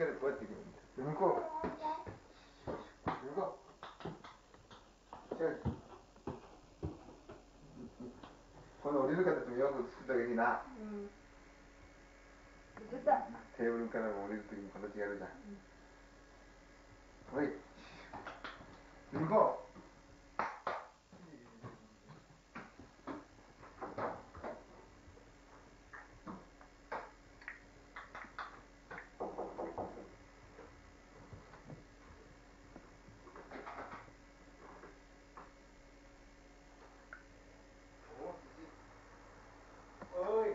こうやっていくん向こう向こうこの降りる形もよく作ったな。うん。テーブルからも降りるときに形やるじゃん、はい。向こうおい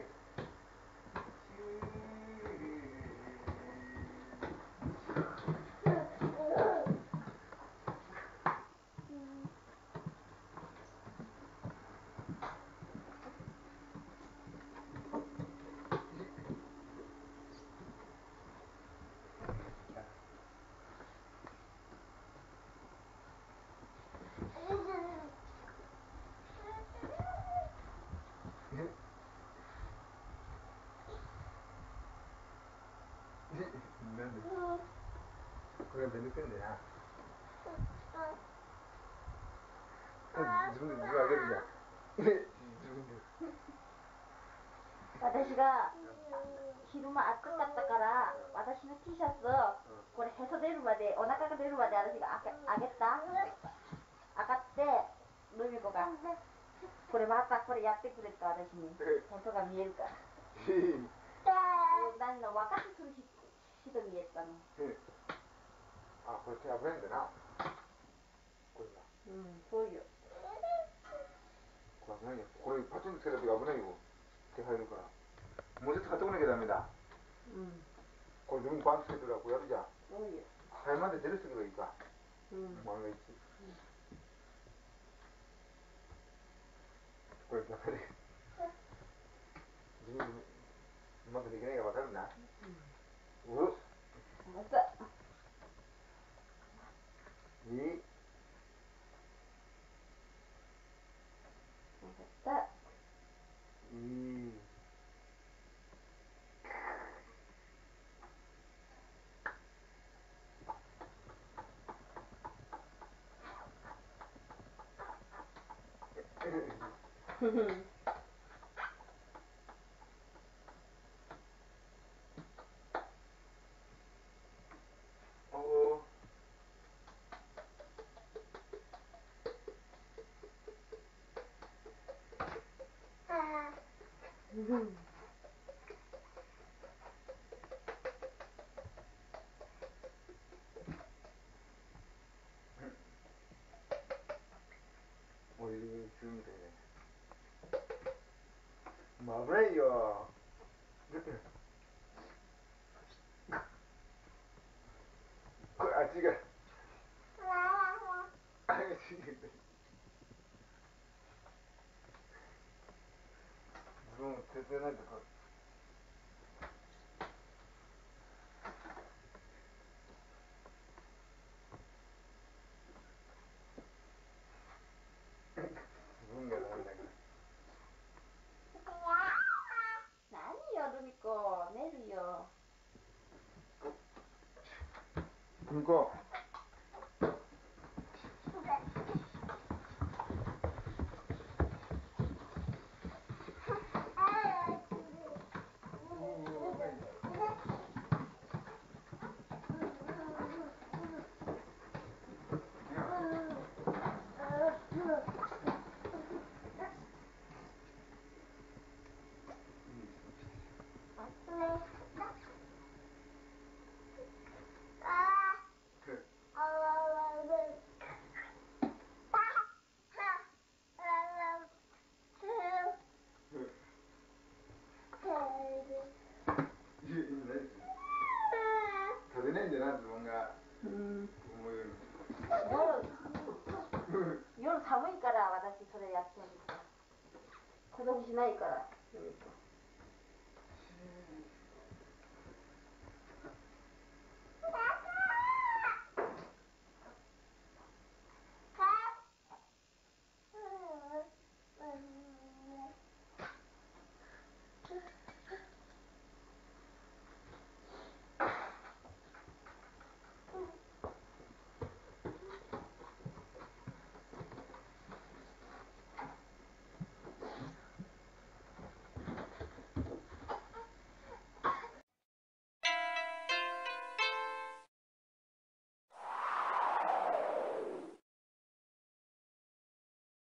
なんで？これ出抜くんだよな。自分で自分上げるじゃん自分で。私が昼間暑かったから私の T シャツをこれへそ出るまでお腹が出るまで私があげあげた。上がってルミ子がこれまたこれやってくれた私に。へそが見えるから。何の若くする人人見えたのあこれ手危ないんだなこれがうんそうよこれ危ないよこれパチンつけた時危ないよ手入るからもうちょっと買ってこなきゃダメだうんこれ自分パンつけてるからこうやるじゃんそうよ肺まで出る人がいいかうん万が一これダメで自分でうまくできないか分かるなうっまたいいまたいいふふおおうんお湯にするみたいまぶないよ。これあっちがあっちが自分手伝わないとか自分がダメだから何よルミ子寝るよ向こういやいや何食べな自分が思うように夜夜寒いから私それやってるんですよ。孤独しないから。ルミ子